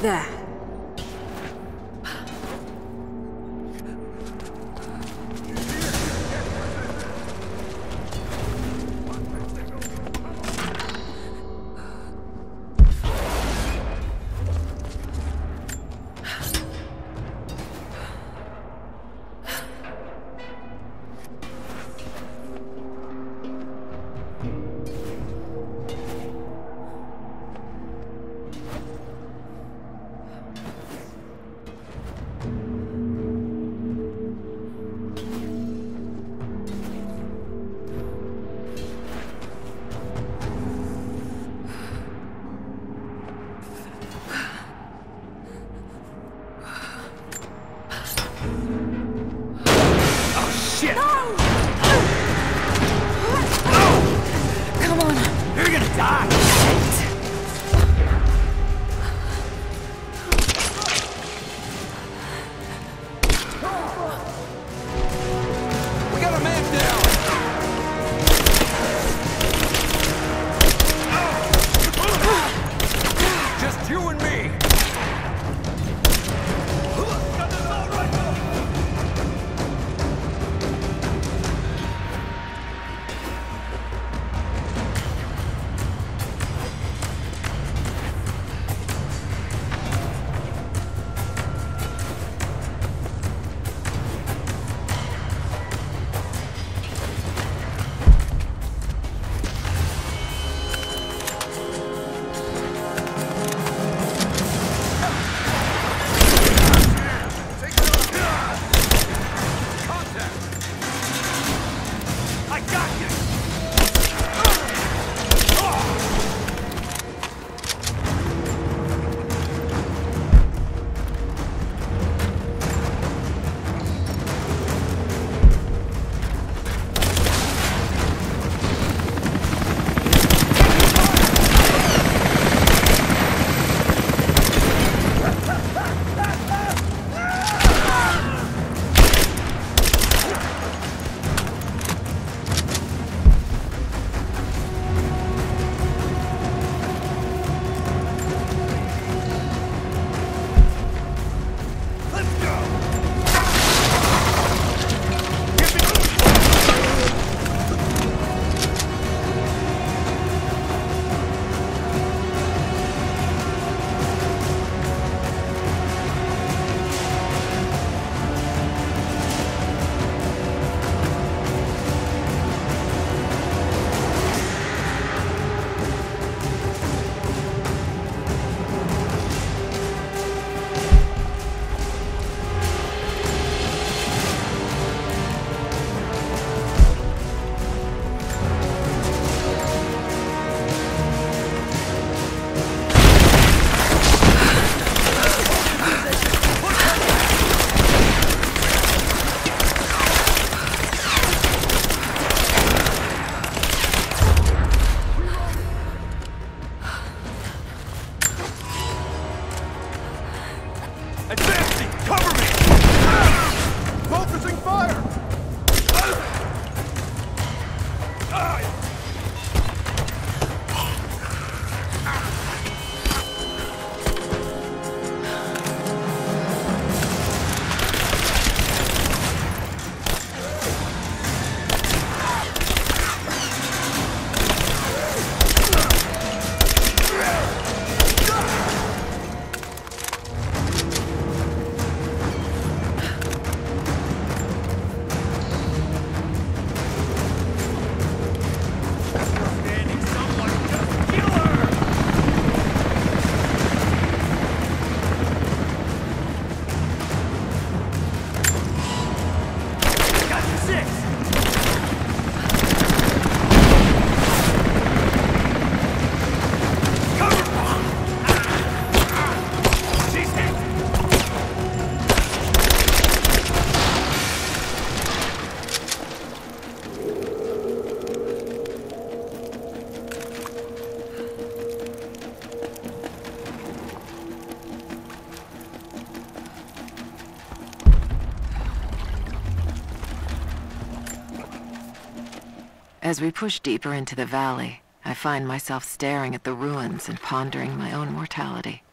There. Oh shit! Come on. You're gonna die! As we push deeper into the valley, I find myself staring at the ruins and pondering my own mortality.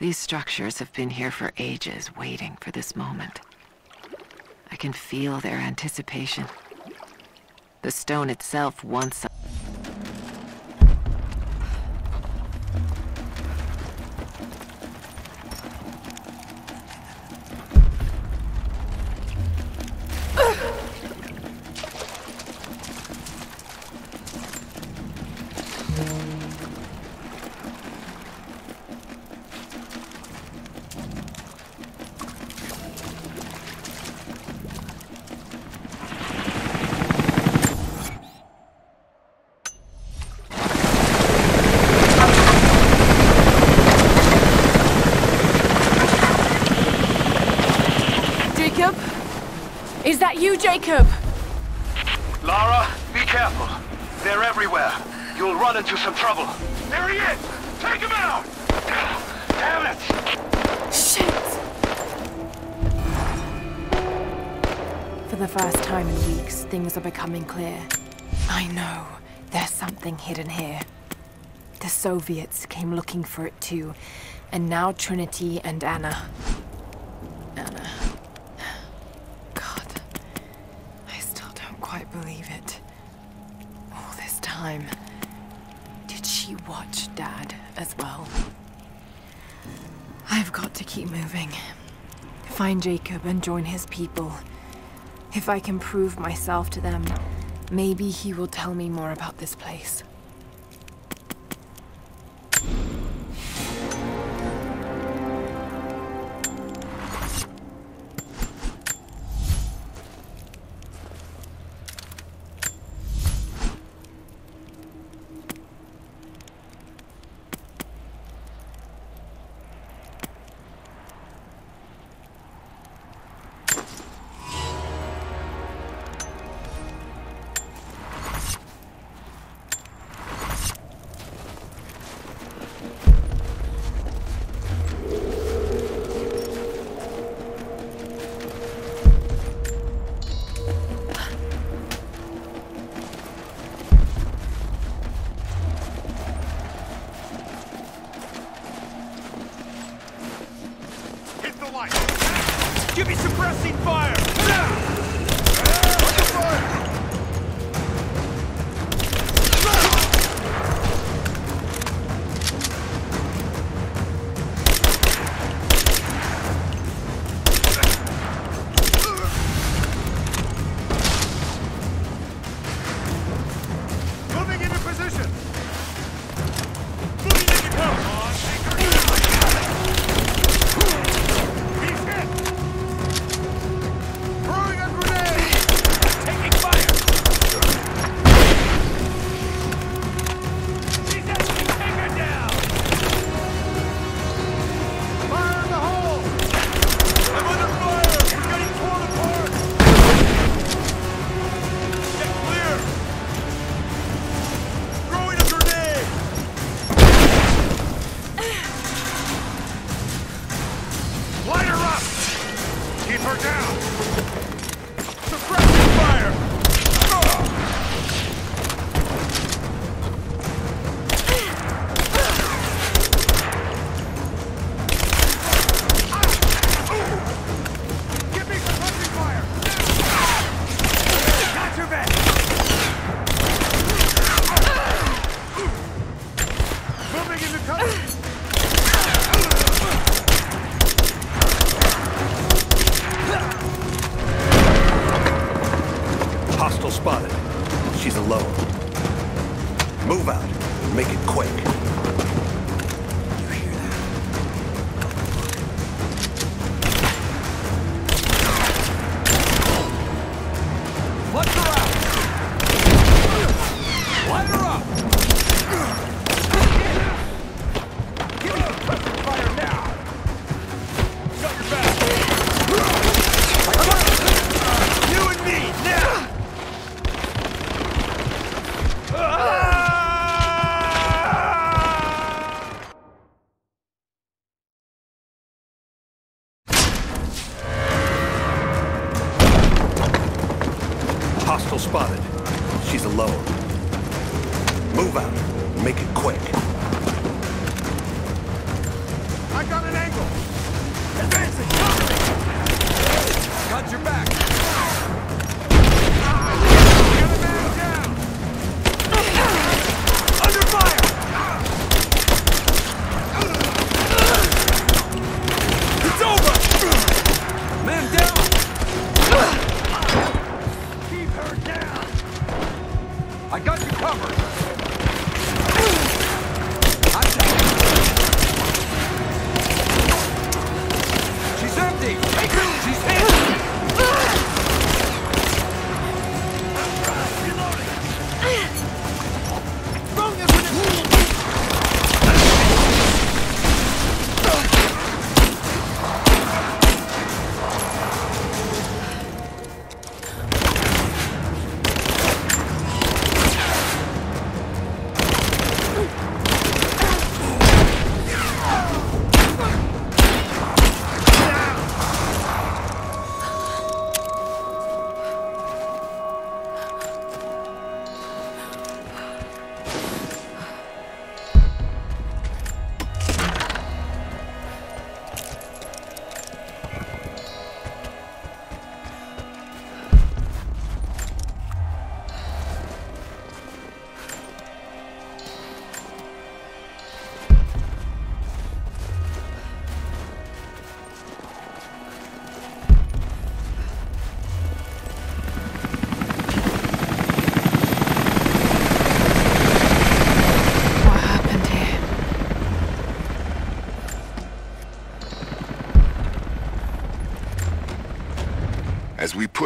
These structures have been here for ages, waiting for this moment. I can feel their anticipation. The stone itself once something hidden here. The Soviets came looking for it too, and now Trinity and Anna. Anna. God. I still don't quite believe it. All this time. Did she watch Dad as well? I've got to keep moving. Find Jacob and join his people. If I can prove myself to them, maybe he will tell me more about this place.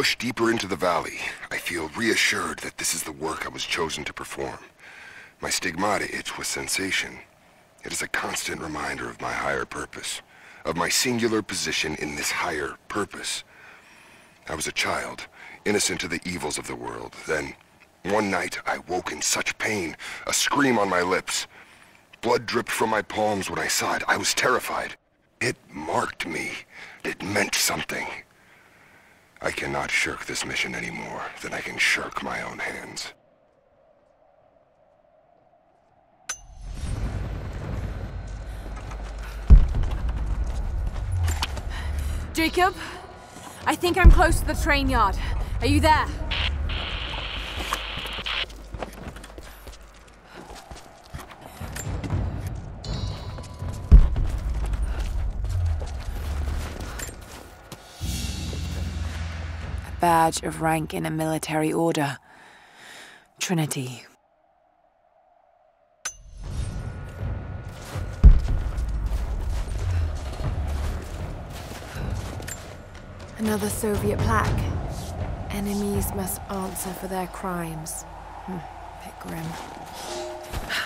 Push deeper into the valley, I feel reassured that this is the work I was chosen to perform. My stigmata itch with sensation. It is a constant reminder of my higher purpose, of my singular position in this higher purpose. I was a child, innocent to the evils of the world. Then, one night, I woke in such pain, a scream on my lips. Blood dripped from my palms when I saw it. I was terrified. It marked me. It meant something. I cannot shirk this mission any more than I can shirk my own hands. Jacob? I think I'm close to the train yard. Are you there? Badge of rank in a military order. Trinity. Another Soviet plaque. Enemies must answer for their crimes. Hmm, bit grim.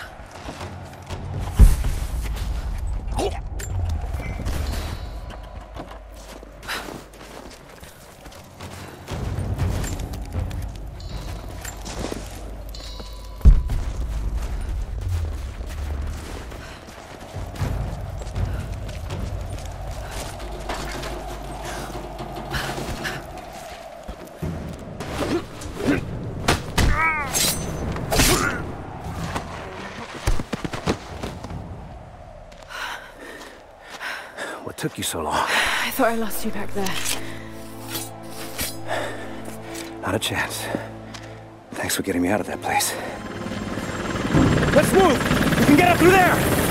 Took you so long? I thought I lost you back there. Not a chance. Thanks for getting me out of that place. Let's move! We can get up through there!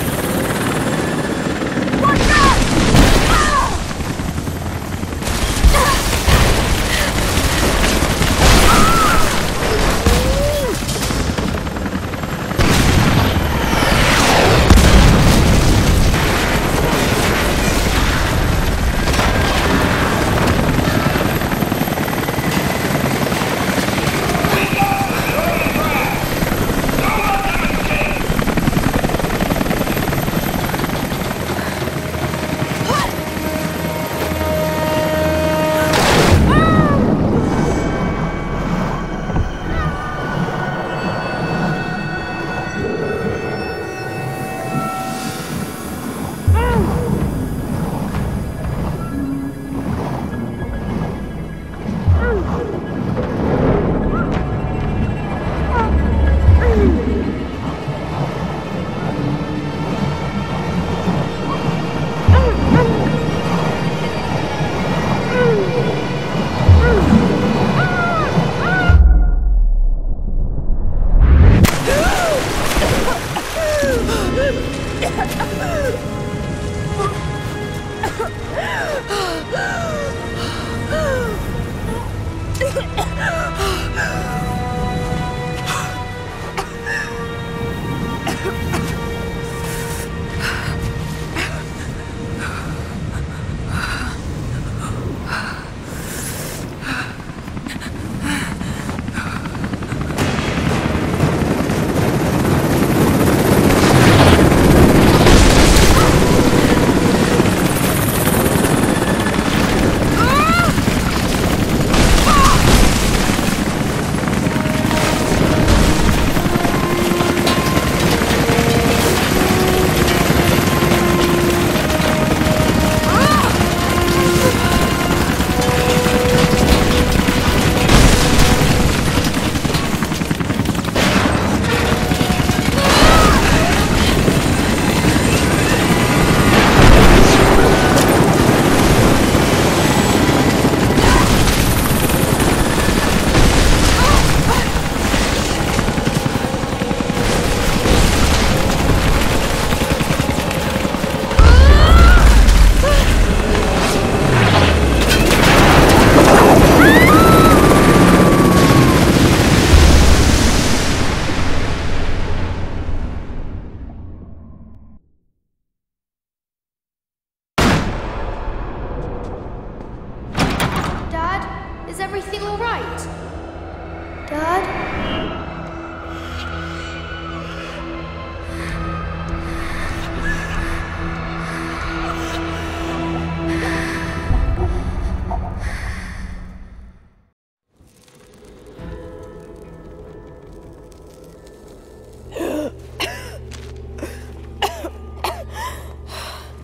Dad?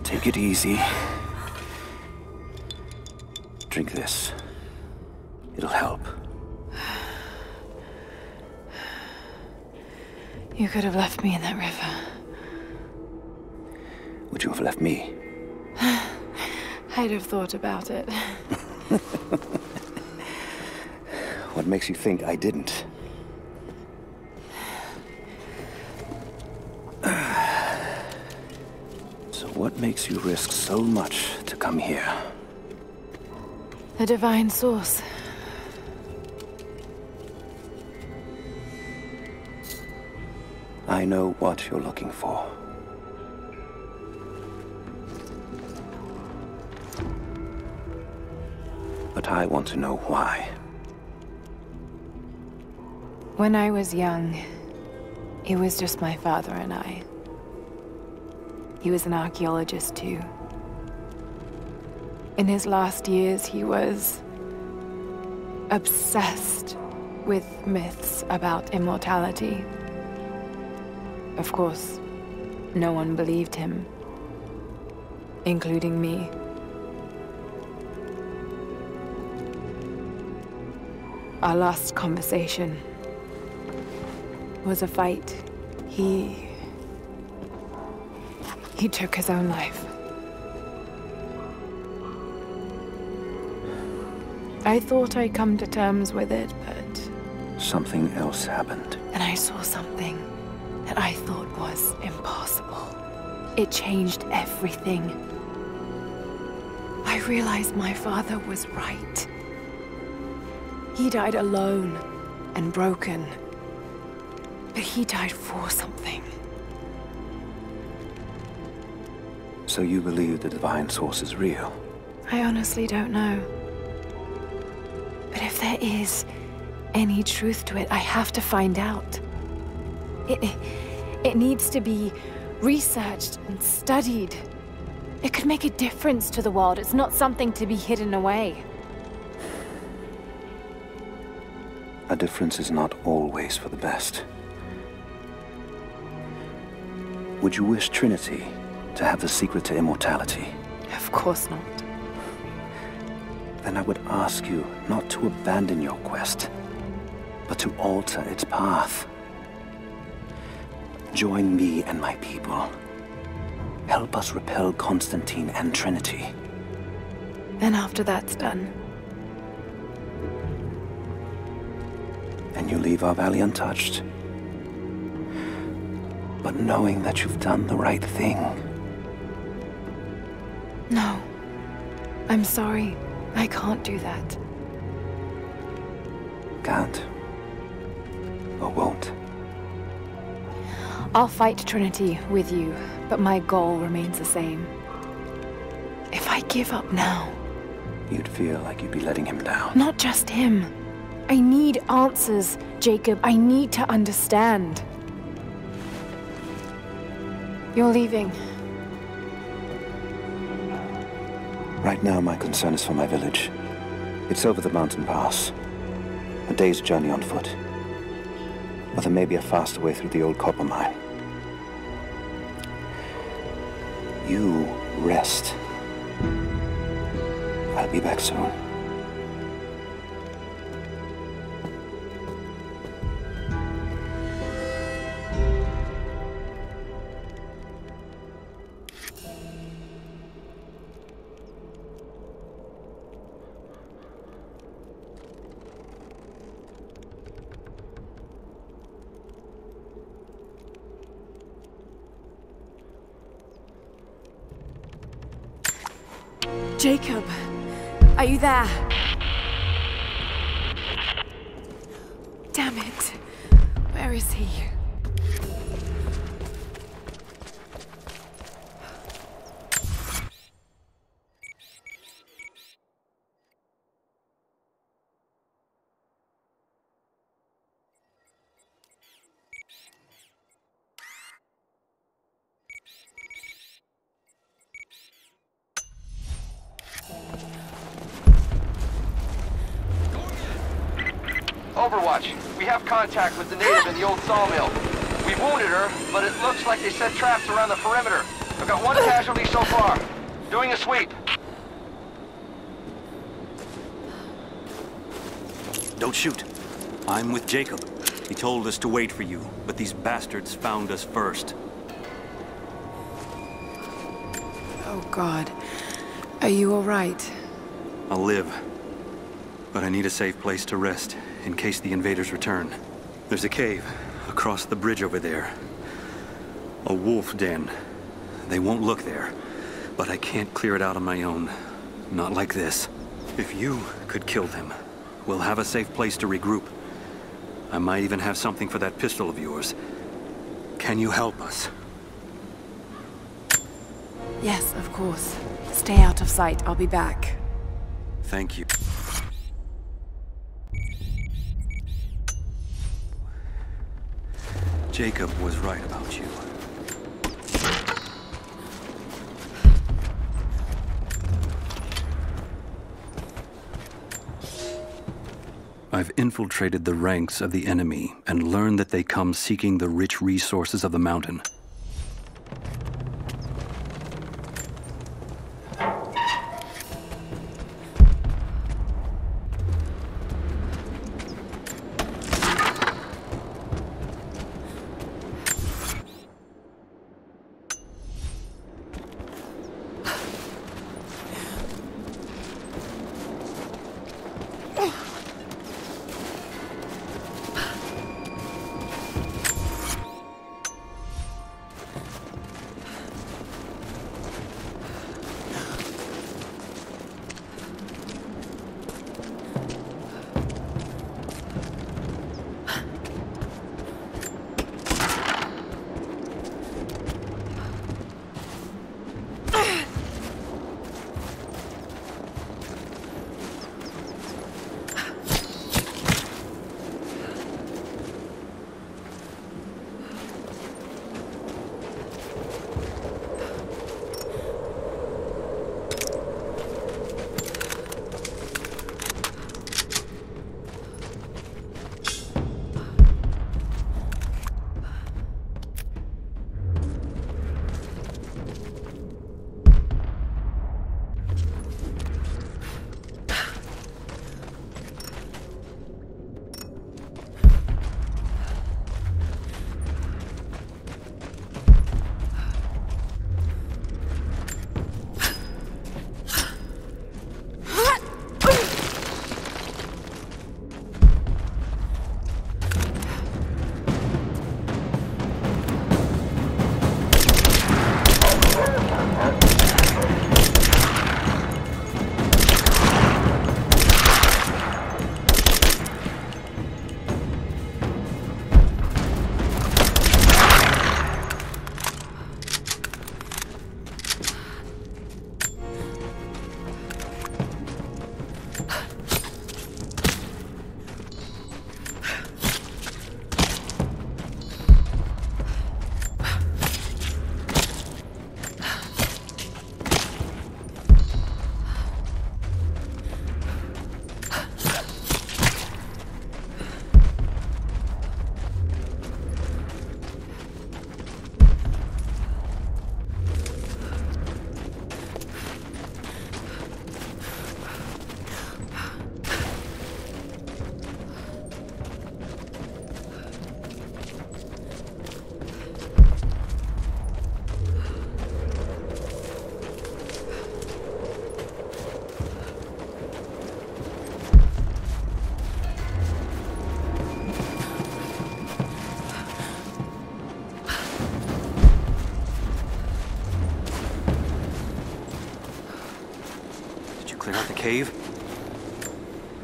Take it easy. Drink this. It'll help. You could have left me in that river. Would you have left me? I'd have thought about it. What makes you think I didn't? So what makes you risk so much to come here? The divine source. I know what you're looking for. But I want to know why. When I was young, it was just my father and I. He was an archaeologist too. In his last years, he was obsessed with myths about immortality. Of course, no one believed him, including me. Our last conversation was a fight. He. He took his own life. I thought I'd come to terms with it, but Something else happened. And I saw something that I thought was impossible. It changed everything. I realized my father was right. He died alone and broken. But he died for something. So you believe the divine source is real? I honestly don't know. But if there is any truth to it, I have to find out. It, it needs to be researched and studied. It could make a difference to the world. It's not something to be hidden away. A difference is not always for the best. Would you wish Trinity to have the secret to immortality? Of course not. Then I would ask you not to abandon your quest, but to alter its path. Join me and my people. Help us repel Constantine and Trinity. Then after that's done, and you leave our valley untouched. But knowing that you've done the right thing. no. I'm sorry. I can't do that. Can't. Or won't. I'll fight Trinity with you, but my goal remains the same. If I give up now, You'd feel like you'd be letting him down. not just him. I need answers, Jacob. I need to understand. You're leaving. Right now, my concern is for my village. It's over the mountain pass. A day's journey on foot. Or there may be a faster way through the old copper mine. You rest. I'll be back soon. Jacob, are you there? Damn it. Where is he? Contact with the native in the old sawmill. We wounded her, but it looks like they set traps around the perimeter. I've got one casualty so far. Doing a sweep. Don't shoot. I'm with Jacob. He told us to wait for you, but these bastards found us first. Oh, God. Are you all right? I'll live. But I need a safe place to rest, in case the invaders return. There's a cave, across the bridge over there. A wolf den. They won't look there, but I can't clear it out on my own. Not like this. If you could kill them, we'll have a safe place to regroup. I might even have something for that pistol of yours. Can you help us? Yes, of course. Stay out of sight. I'll be back. Thank you. Jacob was right about you. I've infiltrated the ranks of the enemy and learned that they come seeking the rich resources of the mountain. Cave?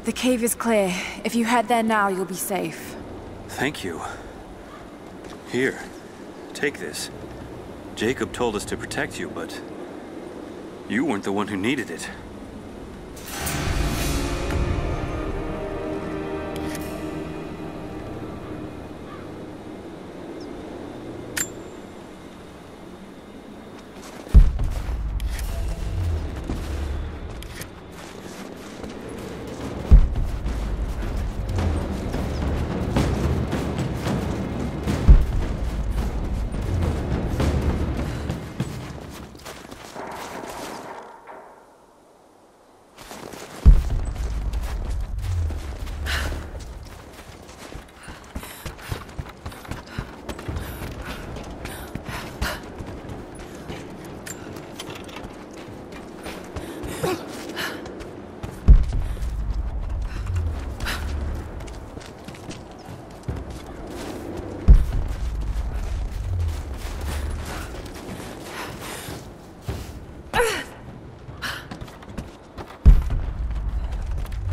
The cave is clear. If you head there now, you'll be safe. Thank you. Here, take this. Jacob told us to protect you, but you weren't the one who needed it.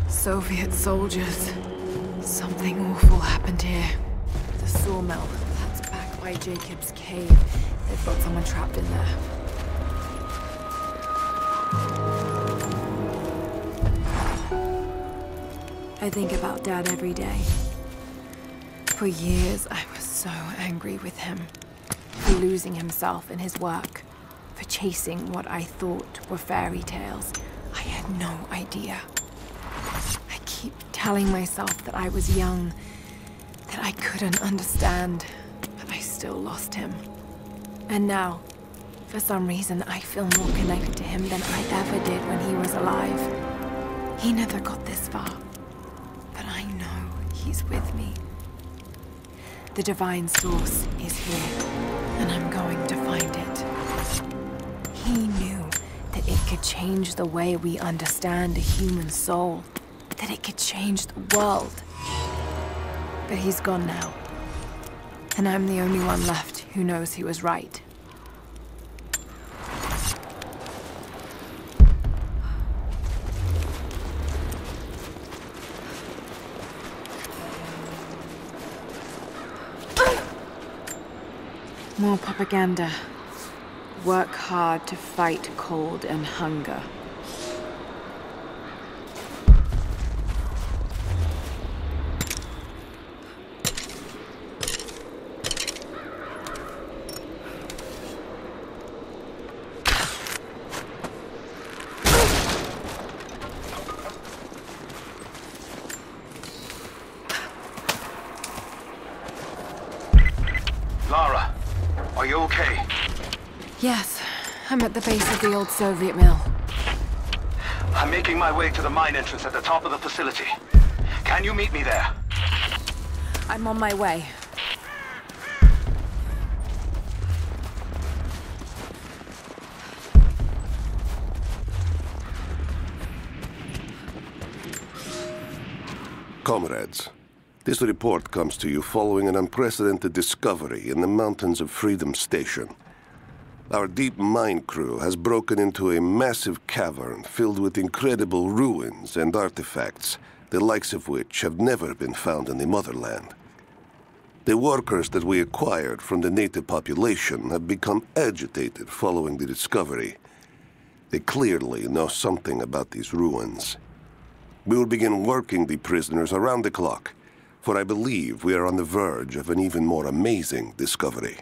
Soviet soldiers. Something awful happened here. The sawmill, that's back by Jacob's cave. They've got someone trapped in there. I think about Dad every day. For years, I was so angry with him. For losing himself in his work. For chasing what I thought were fairy tales. I had no idea. I keep telling myself that I was young, that I couldn't understand, but I still lost him. And now, for some reason, I feel more connected to him than I ever did when he was alive. He never got this far, know he's with me. The Divine Source is here, and I'm going to find it. He knew that it could change the way we understand a human soul, that it could change the world. But he's gone now, and I'm the only one left who knows he was right. More propaganda. Work hard to fight cold and hunger. Lara, are you okay? Yes, I'm at the base of the old Soviet mill. I'm making my way to the mine entrance at the top of the facility. Can you meet me there? I'm on my way. Comrades, this report comes to you following an unprecedented discovery in the mountains of Freedom Station. Our deep mine crew has broken into a massive cavern filled with incredible ruins and artifacts, the likes of which have never been found in the motherland. The workers that we acquired from the native population have become agitated following the discovery. They clearly know something about these ruins. We will begin working the prisoners around the clock, for I believe we are on the verge of an even more amazing discovery.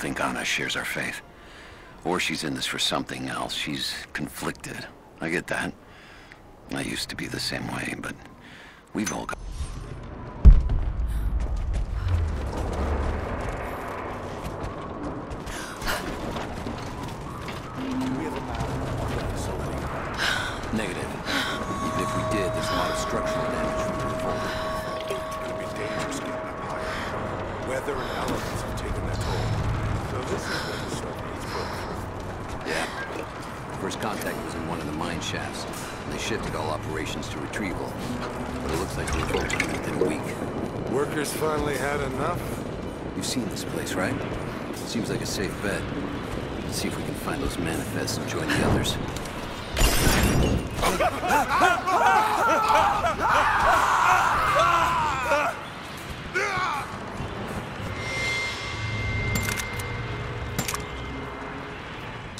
Think Anna shares our faith. Or she's in this for something else. She's conflicted. I get that. I used to be the same way, but we've all got... Negative. Even if we did, there's a lot of structural damage from the revolt. It's gonna be dangerous getting up higher. Weather and elements have taken their toll. So this is what the Soviets broke Yeah. First contact was in one of the mine shafts. and They shifted all operations to retrieval. But it looks like the revolt came within a week. Workers finally had enough? You've seen this place, right? Seems like a safe bet. Let's see if we can find those manifests and join the others.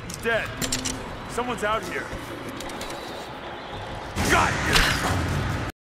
He's dead. Someone's out here. God!